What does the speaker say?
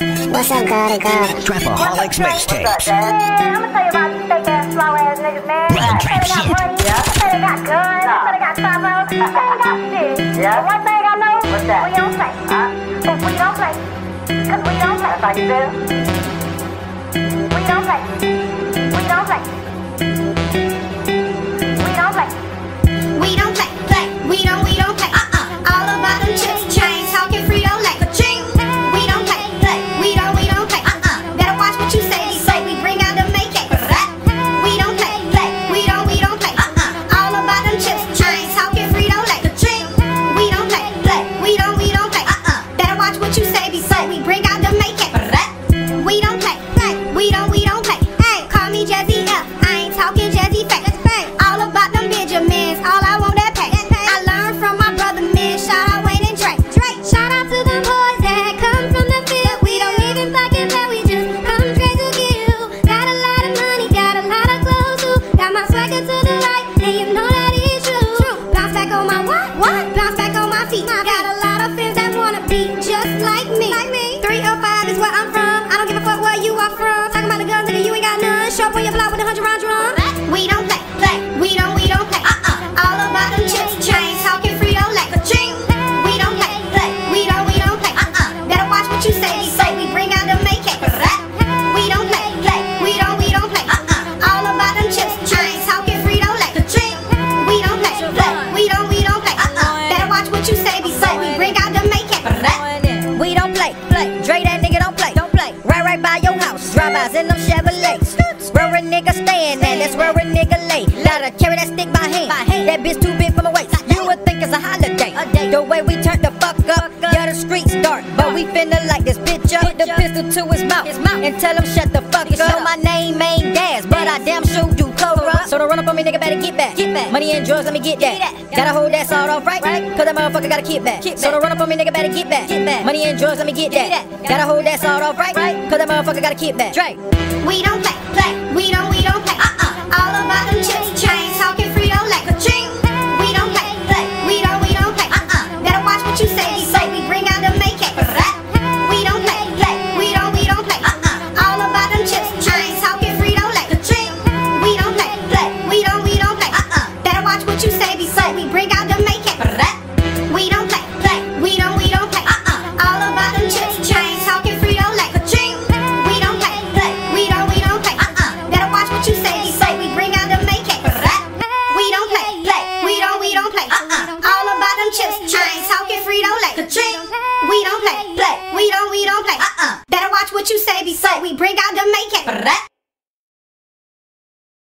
What's up, God? God? Trapaholics mixtapes. Man, uh, I'm gonna tell you about these fake ass slow ass niggas, man. Real They trap got shit. money, they got guns, they got combos, they got shit. Yeah. One thing I know, What's that? we don't play. Huh? But we don't play. Cause we don't play. That's how you feel? We don't play. We don't play. Drive-bys in them Chevrolets. Where a nigga stand at, that's where a nigga lay. Gotta carry that stick by hand. That bitch too big for my waist. You would think it's a holiday. The way we turn the fuck up, yeah, the streets dark. But we finna light this bitch up. Put the pistol to his mouth and tell him shut the fuck up. Know my name ain't Gas, but I damn sure do. So don't run up on me, nigga, better get back. Get back. Money and drugs, let me get that. Gotta hold that sawed off right, right? cause that motherfucker gotta keep back. So don't run up on me, nigga, better get back. Get back. Money and drugs, let me get that. Gotta hold that sawed off right, cause that motherfucker gotta keep back. Drake. We don't play, play. We Ka-ching. We don't play, play. We don't, we don't play. Uh-uh. Better watch what you say. Be say we bring out the.